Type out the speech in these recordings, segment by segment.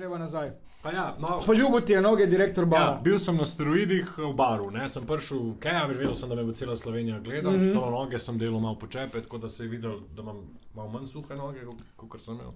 greva nazaj. Pa ja, no, Poljubil ti je noge, direktor Ja, bara. bil sem na steroidih v baru, ne? sem prišel, kaj ja, veš, vedel sem, da me bo cela Slovenija gledala, mm. -hmm. samo noge sem delal malo počepe, tako da se je videl, da imam malo manj suhe noge, kot sem imel.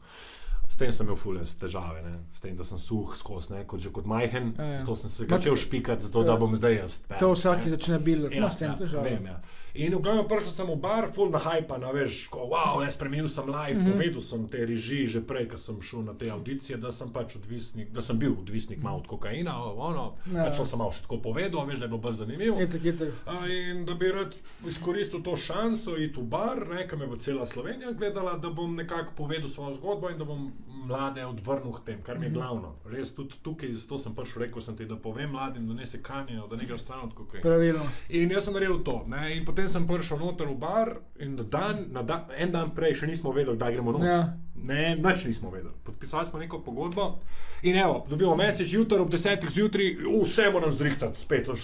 S tem sem imel fules težave, ne? s tem, da sem suh skozi, ne? kot že kot majhen, Ja, ja. zato sem se začel špikati, zato Ja. da bom zdaj jaz. pen, To ne. vsaki začne bilati, Ja, no, s tem ja, težavo. vem, ja. In v glavnem prišel sem v bar, full na hype, na veš, ko, wow, ne spremenil sem live, mm -hmm. povedal sem te režiji že prej, ko sem šel na te audicije, da sem pač odvisnik, da sem bil odvisnik malo od kokaina, ono, Ja. pač sem malo še tako povedal, veš, da je bilo bolj zanimivo. Itak, itak. A, In da bi rad izkoristil to šanso, iti v bar, ne, me bo cela Slovenija gledala, da bom nekako povedal svojo zgodbo in da bom mlade odvrnil k tem, kar mi je Mhm. glavno. Res tudi tukaj, zato sem pač rekel, sem ti, da povem mladim, da ne se kanjajo, da ne grejo stran od kokaina. Pravilno. In jaz sem naredil to. Ne? In potem sem prišel noter v bar, in dan, na da, en dan prej še nismo vedeli, da gremo noter. Ja. Ne, nič nismo vedeli. Podpisali smo neko pogodbo in evo, dobimo mesec jutri ob desetih zjutraj, vse moram zrihtati spet. eh,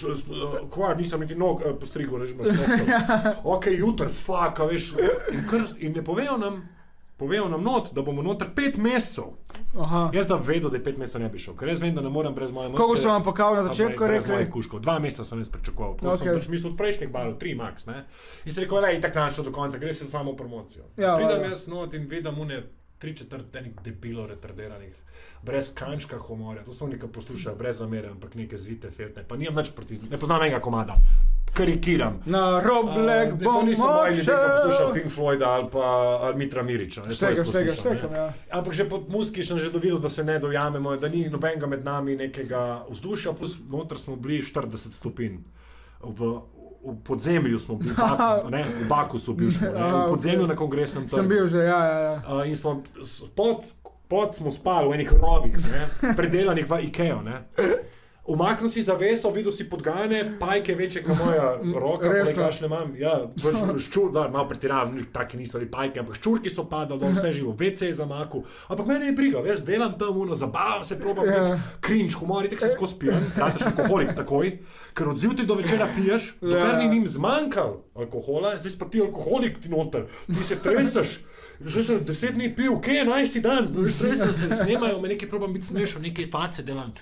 Kva, nisem niti nog eh, postrigel, nohte. Ok, jutri, fuck, veš. In, kar, in ne povejo nam. Povejo nam not, da bomo noter pet mesecev. Aha. Jaz da vedel, da je pet mesecev ne bi šel, ker jaz vem, da ne morem brez moje Koliko so vam pokali na začetku, kuškov. Dva meseca sem jaz pričakoval. To okay. Sem pač mislil od prejšnjih barov, tri max. Ne? In sem rekel, da je tako našel do konca, gre se samo promocijo. Ja, Pridem valjda. jaz not in vidim une tri četrt enih debilo retardiranih. Brez kančka humorja, to so neki poslušajo, brez zamere, ampak neke zvite fetne. Pa nimam nič proti, ne poznam enega komada. Karikiram. Na roblek bom to niso moji ljudje, ki poslušajo odšel. Pink Floyda ali pa ali Mitra Miriča. ne, Štekam, štekam, poslušam, ne. štekam, ja. Ampak že pod muski sem že dobil, da se ne dojamemo, da ni nobenega med nami nekega vzdušja, plus noter smo bili 40 stopinj. V, v podzemlju smo bili, v Baku, ne, v Baku so bili, ne, Aha, v podzemlju na kongresnem trgu. Sem bil že, ja, ja. ja. Uh, in smo pod, pod smo spali v enih rovih, ne, predelanih v Ikeo. Ne. Umaknil si zaveso, videl si podgane, pajke večje kot moja roka, Resno? kaj ne imam. Ja, ščur, da, malo pretiravam, taki niso bili pajke, ampak ščurki so padali, vse živo, WC je zamaku. Ampak mene je briga, jaz delam tam uno, zabavam se, probam Ja. biti cringe, humor, tako se skozi pijem, rataš alkoholik takoj, ker od zjutraj do večera piješ, dokler Ja. ni njim zmanjkal alkohola, zdaj pa ti alkoholik ti noter, ti se treseš. Že sem deset dni pil, kje je enajsti dan, no, že stresem se, snemajo me nekaj, probam biti smešen, nekaj face delam.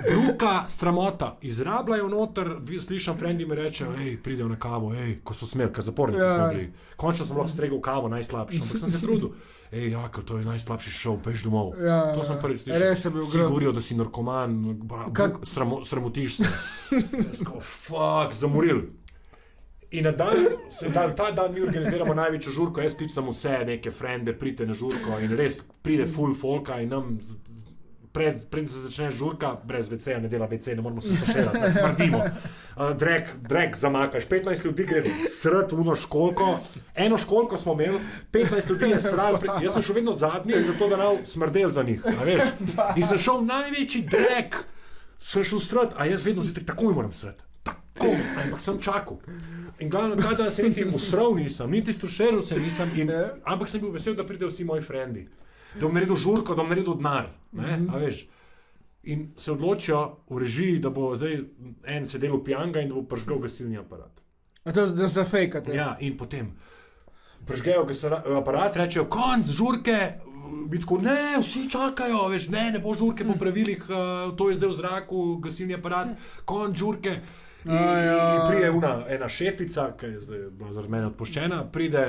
Bruka, sramota, izrabljajo noter, slišim, frendi mi rečejo, hej, pridejo na kavo, hej, ko so smeli, ker zaporniki Ja. smo bili. Končno sem lahko stregel kavo, najslabši, ampak sem se trudil. Ej, ja, to je najslabši šov, peš domov. Ja, to sem prvič slišal. Res je bil grob. govorijo, da si narkoman, bra, Kak- sramo, sramotiš se. Jaz ko, fuck, zamoril. In na dan, se, dan, ta dan mi organiziramo največjo žurko, jaz klicam vse neke frende, pridite na žurko in res pride full folka in nam. Pred, pred se začne žurka, brez WC-ja, ne dela WC, ne moramo se spraševati, smrdimo. Uh, drek, drek zamakaš, 15 ljudi gre srd v eno školko, eno školko smo imeli, 15 ljudi je sral, pri- jaz sem šel vedno zadnji, zato da nam smrdel za njih. In sem šel največji drek, sem šel srd, a jaz vedno zjutraj takoj moram srd. Tako, ampak sem čakal. In glavno, ta dan se niti usral nisem, niti strušeril se nisem, in, ampak sem bil vesel, da pridejo vsi moji frendi. Da bom naredil žurko, da bom naredil denar. A veš. In se odločijo v režiji, da bo zdaj en sedel pijanga in da bo prižgal gasilni aparat. A to, da se fejkate. Ja, in potem prižgejo gasara- aparat, rečejo, konc žurke. Bi tako, ne, vsi čakajo, veš, ne, ne bo žurke po pravilih, uh, to je zdaj v zraku, gasilni aparat, konc žurke. In, in, in pride una, ena šefica, ki je zdaj bila zaradi mene odpuščena, pride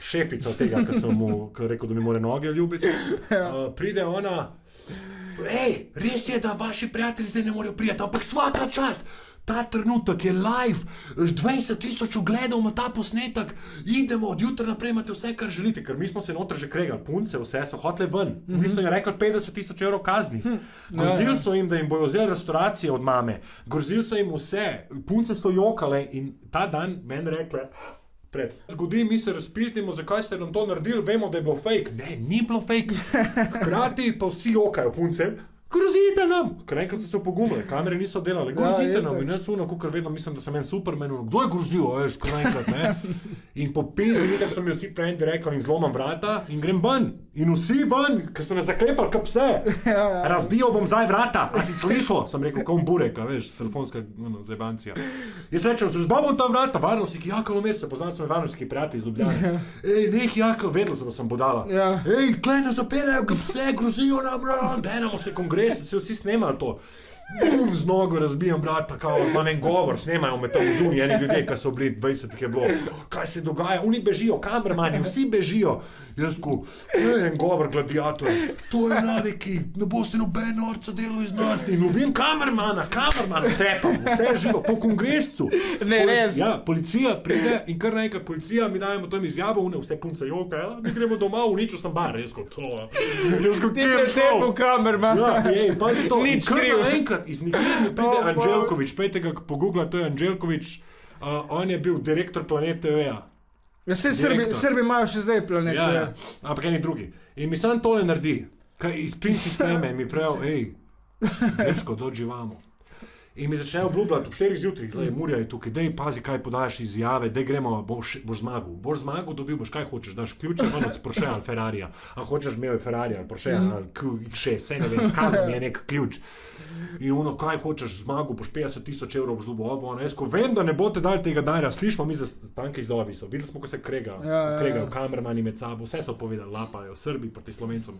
šefica tega, ki sem mu rekel, da mi mora noge ljubiti. Uh, pride ona, hej, res je, da vaši prijatelji zdaj ne morejo prijeti, ampak vsaka čas. Ta trenutek je live, 20 tisoč ogledov ima ta posnetek, idemo od jutra naprej, imate vse, kar želite, ker mi smo se noter že kregali, punce, vse so hotele ven. Mm -hmm. Mi so jim rekli 50 tisoč evrov kazni. Grozili so jim, da jim bojo vzeli restauracije od mame, grozili so jim vse, punce so jokale in ta dan meni rekle. Pred. Zgodi, mi se razpiznimo, zakaj ste nam to naredili, vemo, da je bilo fake. Ne, ni bilo fake. Hkrati pa vsi jokajo, punce. Grozite nam! Ker enkrat so se pogumili, kamere niso delale, grozite je nam. tako. In jaz suno, kot vedno mislim, da sem en superman, ono, kdo je grozil, veš, kar enkrat ne. In po 5 minutah so mi vsi frendi rekli in zlomam vrata in grem ven. In vsi ven, ki so me zaklepali, kot pse. Ja, ja. Razbijal bom zdaj vrata, a si slišal? Sem rekel, kom burek, a veš, telefonska no, zebancija. Jaz rečem, razbijal bom ta vrata, varnostnik, jakalo mesto, poznam sem varnostniki prijatelji iz Ljubljana. Ej, nek jakalo, vedel sem, da sem budala. Ja. Ej, klej ne zapirajo, kot pse, grozijo nam, denamo se kongres, se vsi snemali to. Bum, z nogo razbijam, brat, pa kao, imam en govor, snemajo me tam zunaj, eni ljudje, ki so bili 20, jih je bilo. Kaj se dogaja? Oni bežijo, kamermani, vsi bežijo. Jaz ko, "Ej, en govor gladiator, to je mladiki, ne boste noben norca delo iz nas. In ubim kamermana, kamermana, tepam, vse je živo, po kongresu. Ne, res. Ja, policija pride in kar naenkrat policija, mi dajemo tam izjavo, une, vse punce joka, ja, mi gremo domov, uničil sem bar, jaz kot to. Jaz kot Ti je tepel kamerman. Ja, ej, pazi to. Nič In kar kriv. Naenkrat iz nikjer mi pride Oh. Anželkovič, pejte ga pogooglati, to je Anželkovič. Uh, on je bil direktor Planet TV-ja. Ja, vse Srbi, Direktor. Srbi imajo še zdaj planet. Ja, ja. Ampak eni drugi. In mi sam tole naredi, kaj iz princ sisteme mi pravijo, hej, večko, doživamo. In mi začnejo obljubljati ob 4 zjutraj, da Murja je tukaj, da pazi, kaj podaš izjave, da gremo, boš, boš zmagal. Boš zmagal, dobil boš kaj hočeš, daš ključe ven od Porsche ali Ferrarija. A hočeš imel Ferrari ali Porsche ali Q6, vse ne vem, kazal mi je nek ključ. In ono, kaj hočeš, zmagal, boš 50 tisoč evrov obžlubo, ovo, ono, jaz ko vem, da ne boste dali tega denarja, slišimo mi za tanke izdovi so, videli smo, ko se krega, Ja, ja, ja. kregajo kamermani med sabo, vse so povedali, lapajo, Srbi proti Slovencem.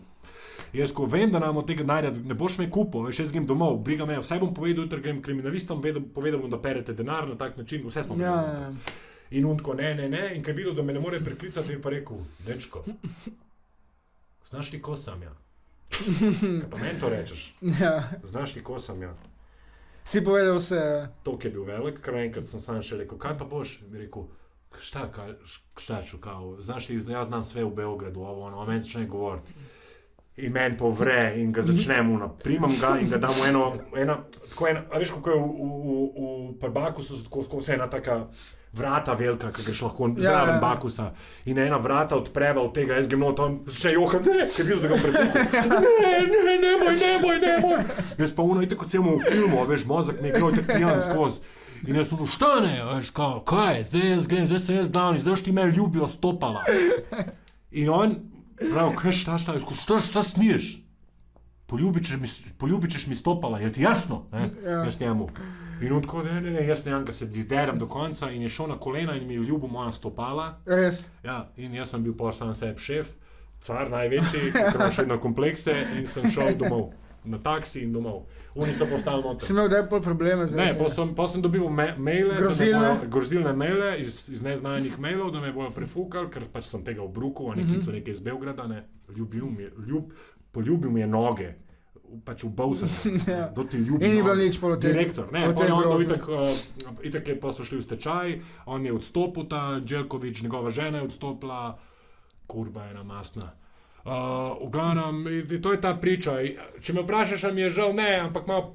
Jaz, ko vem, da nam od tega denarja ne boš me kupil, veš, jaz grem domov, briga me, vse bom povedal, jutri grem kriminalistom, vedel, povedal bom, da perete denar na tak način, vse smo Ja, povedali. ja. In on tako, ne, ne, ne, in ko je videl, da me ne more priklicati, je pa rekel, dečko, znaš ti, ko sem ja. Pa meni to rečeš, ja. znaš ti, ko sem ja. Si povedal vse. ja. To, ki je bil velik, kar enkrat sem sam še rekel, kaj pa boš, mi rekel. Šta, kaj, šta ću, kao, znaš ti, ja znam sve u Beogradu, ovo, ono, meni začne govoriti. In meni povre in ga začnem uno, primam ga in ga dam v eno, ena, tako ena, a veš, kako je v, v, v, v Parbaku so tako, vse ena taka vrata velika, ki greš lahko Ja, zraven ja. Bakusa. In ena vrata odpreva od tega, jaz grem not, on začne johati, ne, ker vidim, da ga prepričam. Ne, ne, ne, moj, ne, moj, ne, moj. Jaz pa uno, tako celo v filmu, veš, mozak mi je tako pijan skozi. In jaz ono, šta ne, a veš, kao, kaj, zdaj jaz grem, zdaj sem jaz glavni, zdaj ti me ljubijo stopala. In on, prav, kaj šta, šta, šta, šta, šta smiješ? Poljubičeš mi, poljubičeš mi stopala, je ti jasno? Ne? Ja. Jaz njemu. In on tako, ne, ne, ne, jaz ne, ga se zizderem do konca in je šel na kolena in mi je ljubil moja stopala. Res. Ja, in jaz sem bil pa sam sebi šef, car največji, še vedno komplekse in sem šel domov. Na taksi in domov. Oni so postali noter. imel kdaj pol probleme z Ne, pa sem, sem dobil me, maile, da Grozilne? bojo- grozilne maile iz, iz neznanih mailov, da me bojo prefukali, ker pač sem tega obruku, oni Mhm. klico nekaj iz Beograda, ne, ljubil mi je, ljub, poljubil mi je noge. Pač ubal sem, Ja. do ti ljubi. In ni bilo nič polo tega. Direktor, ne, O pol tem je on itak, uh, itak je pa so šli v stečaj, on je odstopil, ta Dželkovič, njegova žena je odstopila, kurba ena masna. Uh, v glavnem, i- to je ta priča. Če me vprašaš, mi je žal, ne, ampak malo,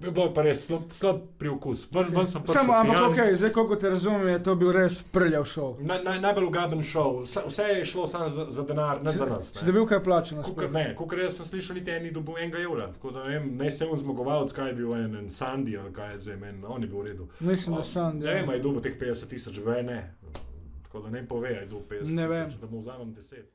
bi bilo pa res slab, slab priokus. Ven, ven sem prišel Samo, ampak ok, zdaj koliko te razumem, je to bil res prljav šov. Na, na, najbolj ugaben šov, vse, vse je šlo samo za, za denar, ne za nas. Si ne. dobil kaj plačano? Kukor, ne, kot jaz sem slišal, niti en ni dobil enega evra. Tako da ne vem, ne se on zmagovalec, kaj je bil en, en Sandy ali kaj je zdaj meni, on je bil v redu. Mislim, da O, sem. Ne vem, ali je dobil teh 50 tisoč, ve ne. Tako da ne pove, ali je dobil 50 Ne vem. tisoč, da mu vzamem 10.